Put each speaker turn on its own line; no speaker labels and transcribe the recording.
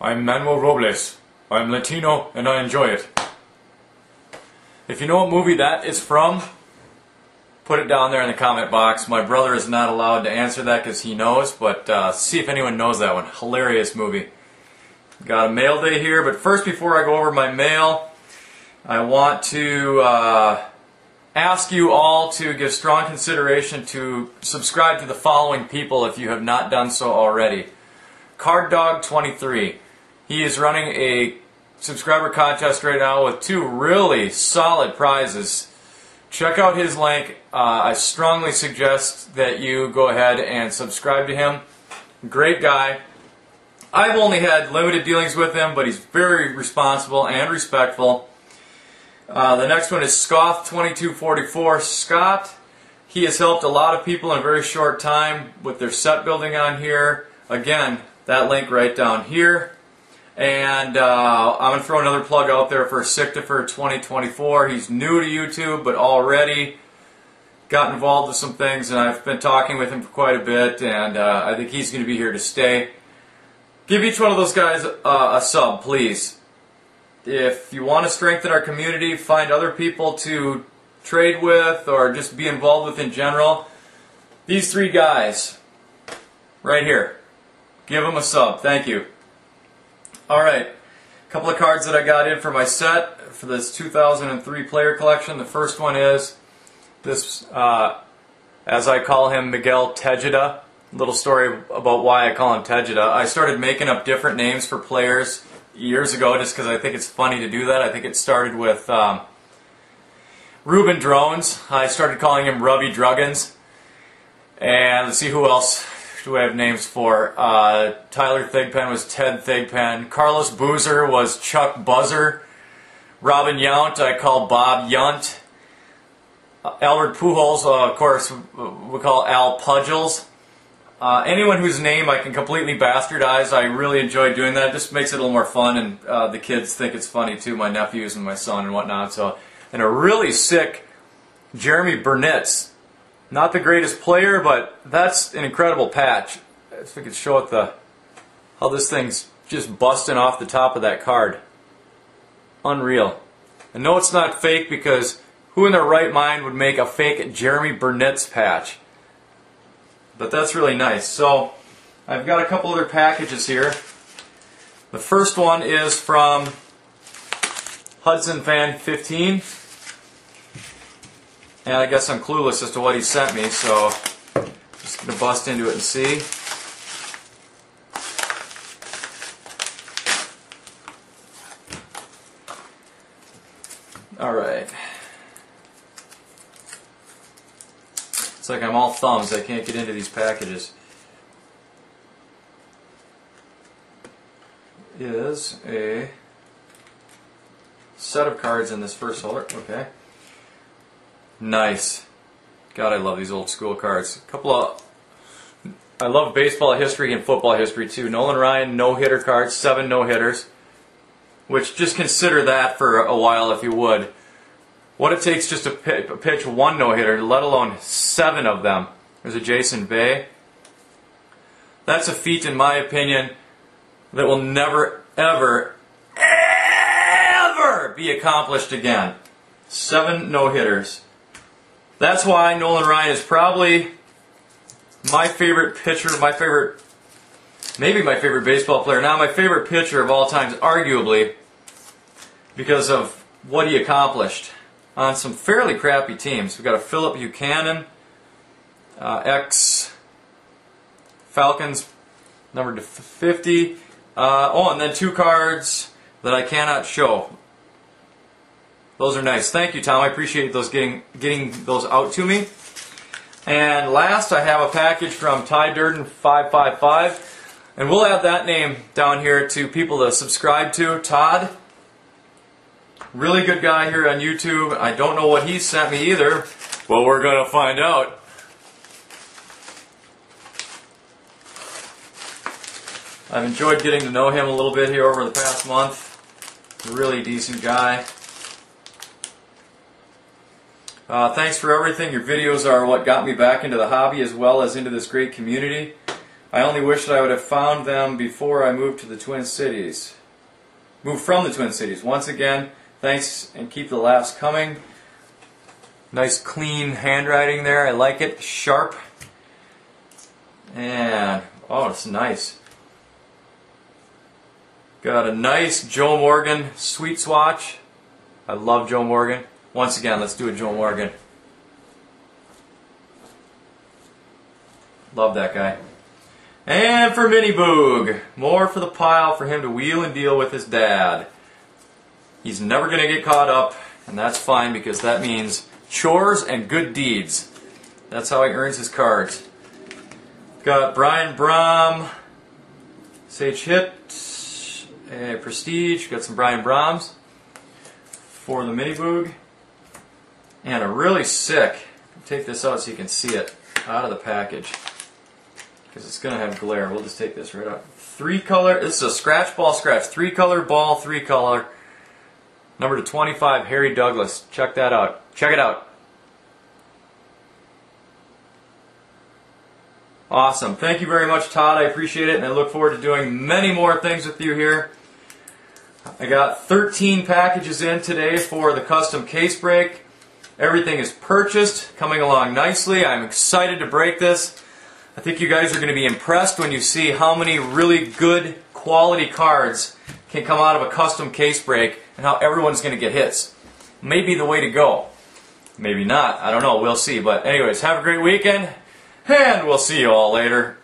I'm Manuel Robles. I'm Latino and I enjoy it. If you know what movie that is from, put it down there in the comment box. My brother is not allowed to answer that because he knows, but uh, see if anyone knows that one. Hilarious movie. Got a mail day here, but first, before I go over my mail, I want to uh, ask you all to give strong consideration to subscribe to the following people if you have not done so already. Card Dog 23. He is running a subscriber contest right now with two really solid prizes. Check out his link. Uh, I strongly suggest that you go ahead and subscribe to him. Great guy. I've only had limited dealings with him, but he's very responsible and respectful. Uh, the next one is Scoth2244. Scott, he has helped a lot of people in a very short time with their set building on here. Again, that link right down here. And uh, I'm going to throw another plug out there for Sictopher 2024. He's new to YouTube, but already got involved with some things, and I've been talking with him for quite a bit, and uh, I think he's going to be here to stay. Give each one of those guys uh, a sub, please if you want to strengthen our community, find other people to trade with or just be involved with in general, these three guys right here, give them a sub. Thank you. All right, a couple of cards that I got in for my set for this 2003 player collection. The first one is this, uh, as I call him, Miguel Tejeda. Little story about why I call him Tejeda. I started making up different names for players years ago just because I think it's funny to do that. I think it started with um, Reuben Droughns. I started calling him Rubby Druggins. And let's see who else do I have names for. Uh, Tyler Thigpen was Ted Thigpen. Carlos Boozer was Chuck Buzzer. Robin Yount I call Bob Yount. Uh, Albert Pujols, uh, of course, we call Al Pudgels. Uh, anyone whose name I can completely bastardize, I really enjoy doing that. It just makes it a little more fun, and uh, the kids think it's funny too, my nephews and my son and whatnot. So, and a really sick Jeremy Burnitz. Not the greatest player, but that's an incredible patch. If we could show it the how this thing's just busting off the top of that card. Unreal. And no, it's not fake because who in their right mind would make a fake Jeremy Burnitz patch? But that's really nice. So I've got a couple other packages here. The first one is from Hudson Fan 15. And I guess I'm clueless as to what he sent me, so I'm just going to bust into it and see. All right. It's like I'm all thumbs. I can't get into these packages. Is a set of cards in this first holder. Okay. Nice. God, I love these old school cards. A couple of. I love baseball history and football history too. Nolan Ryan no hitter cards, seven no hitters. Which just consider that for a while if you would what it takes just to pitch one no-hitter, let alone seven of them. There's a Jason Bay. That's a feat, in my opinion, that will never, ever, ever be accomplished again. Seven no-hitters. That's why Nolan Ryan is probably my favorite pitcher, my favorite, maybe my favorite baseball player, now my favorite pitcher of all times, arguably, because of what he accomplished on some fairly crappy teams. We've got a Philip Buchanan, uh, ex Falcons, number 50. Uh, oh, and then two cards that I cannot show. Those are nice. Thank you, Tom. I appreciate those getting getting those out to me. And last, I have a package from Ty Durden 555. And we'll add that name down here to people to subscribe to. Todd, Really good guy here on YouTube. I don't know what he sent me either. Well, we're going to find out. I've enjoyed getting to know him a little bit here over the past month. Really decent guy. Uh, thanks for everything. Your videos are what got me back into the hobby as well as into this great community. I only wish that I would have found them before I moved to the Twin Cities. Moved from the Twin Cities. Once again, thanks and keep the laughs coming. Nice clean handwriting there. I like it. Sharp. And, oh, it's nice. Got a nice Joe Morgan sweet swatch. I love Joe Morgan. Once again, let's do a Joe Morgan. Love that guy. And for Mini Boog, more for the pile for him to wheel and deal with his dad. He's never going to get caught up, and that's fine because that means chores and good deeds. That's how he earns his cards. Got Brian Brohm, Sage Hit, Prestige, got some Brian Brohms for the Mini Boog, and a really sick, take this out so you can see it out of the package because it's going to have glare. We'll just take this right out. Three color, this is a scratch ball scratch. Three color ball, three color. Number to 25, Harry Douglas. Check that out. Check it out. Awesome. Thank you very much, Todd. I appreciate it, and I look forward to doing many more things with you here. I got 13 packages in today for the custom case break. Everything is purchased, coming along nicely. I'm excited to break this. I think you guys are going to be impressed when you see how many really good quality cards can come out of a custom case break and how everyone's going to get hits. Maybe the way to go. Maybe not. I don't know. We'll see. But anyways, have a great weekend and we'll see you all later.